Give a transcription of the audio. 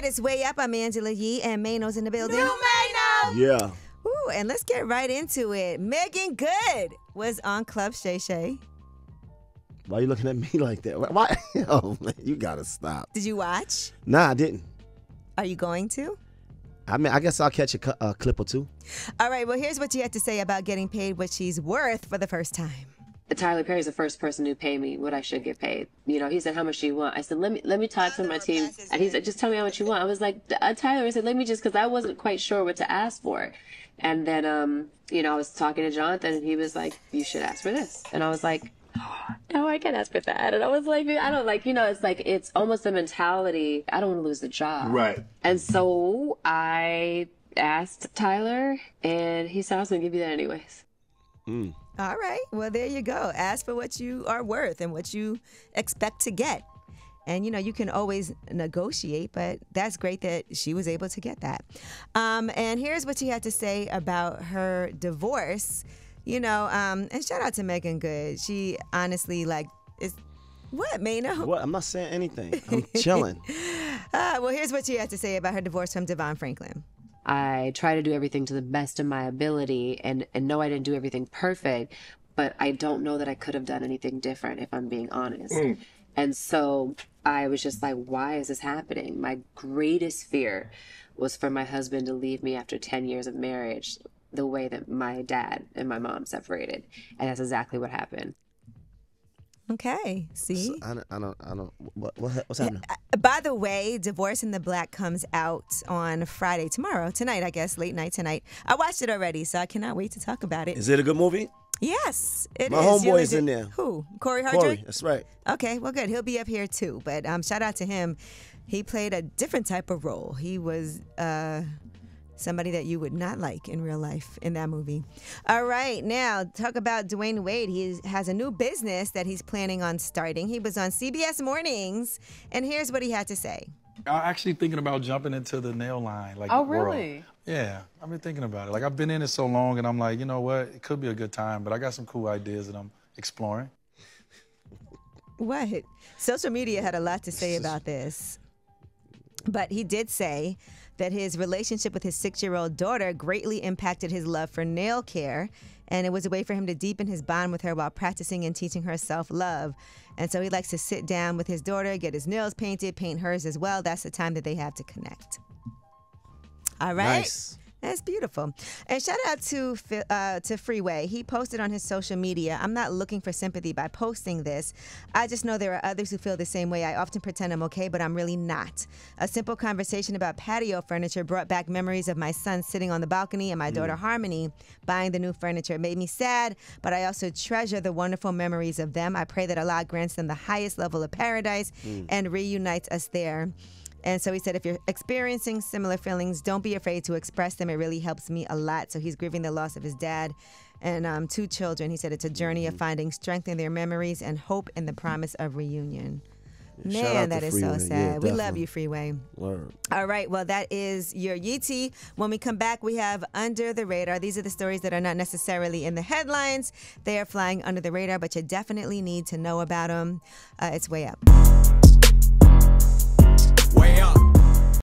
right, it's way up. I'm Angela Yee, and Mano's in the building. New Mano. Yeah. Ooh, and let's get right into it. Meagan Good was on Club Shay Shay. Why are you looking at me like that? Why? Oh, man, you gotta stop. Did you watch? Nah, I didn't. Are you going to? I mean, I guess I'll catch a, cu- a clip or two. All right, well, here's what you had to say about getting paid what she's worth for the first time. Tyler Perry's the first person who paid me what I should get paid. You know, he said, "How much do you want?" I said, "Let me let me talk to my team." And he said, "Just tell me how much you want." I was like, uh, "Tyler," I said, "Let me just," because I wasn't quite sure what to ask for. And then, um, you know, I was talking to Jonathan, and he was like, "You should ask for this," and I was like. No, I can't ask for that. And I was like, I don't like, you know, it's like, it's almost a mentality. I don't want to lose the job. Right. And so I asked Tyler, and he said, I was going to give you that anyways. All right, well, there you go. Ask for what you are worth and what you expect to get. And you know, you can always negotiate, but that's great that she was able to get that. Um, and here's what she had to say about her divorce. You know, um, and shout out to Meagan Good. She honestly, like, is what, Mano? What? I'm not saying anything. I'm chilling. Uh, well, here's what she had to say about her divorce from DeVon Franklin. I try to do everything to the best of my ability and, and know I didn't do everything perfect, but I don't know that I could have done anything different if I'm being honest. Mm. And so I was just like, why is this happening? My greatest fear was for my husband to leave me after 10 years of marriage the way that my dad and my mom separated. And that's exactly what happened. Okay, see? I don't. I don't. I don't what, what, what's happening? By the way, Divorce in the Black comes out on Friday, tomorrow, tonight, I guess, late night tonight. I watched it already, so I cannot wait to talk about it. Is it a good movie? yes, it My is. You homeboy's legit- in there. Who? Cory Hardrict? Corey. That's right. Okay, well, good. He'll be up here too. But um, shout out to him. He played a different type of role. He was uh, somebody that you would not like in real life in that movie. All right, now talk about Dwyane Wade. He has a new business that he's planning on starting. He was on CBS Mornings, and here's what he had to say. I'm actually thinking about jumping into the nail line. Like Oh, world. really? Yeah, I've been thinking about it. Like I've been in it so long, and I'm like, you know what? It could be a good time, but I got some cool ideas that I'm exploring. What? Social media had a lot to say about this. But he did say that his relationship with his six year old daughter greatly impacted his love for nail care. And it was a way for him to deepen his bond with her while practicing and teaching her self love. And so he likes to sit down with his daughter, get his nails painted, paint hers as well. That's the time that they have to connect. All right. Nice. That's beautiful. And shout out to uh, to Freeway. He posted on his social media. I'm not looking for sympathy by posting this. I just know there are others who feel the same way. I often pretend I'm okay, but I'm really not. A simple conversation about patio furniture brought back memories of my son sitting on the balcony and my daughter Harmony buying the new furniture. It made me sad, but I also treasure the wonderful memories of them. I pray that Allah grants them the highest level of paradise and reunites us there. And so he said, if you're experiencing similar feelings, don't be afraid to express them. It really helps me a lot. So he's grieving the loss of his dad and um, two children. He said it's a journey of finding strength in their memories and hope in the promise of reunion. Man, that is so sad. Yeah, we love you, Freeway. Word. All right, well, that is your Yeetie. When we come back, we have Under the Radar. These are the stories that are not necessarily in the headlines. They are flying under the radar, but you definitely need to know about them. Uh, it's way up. Way up.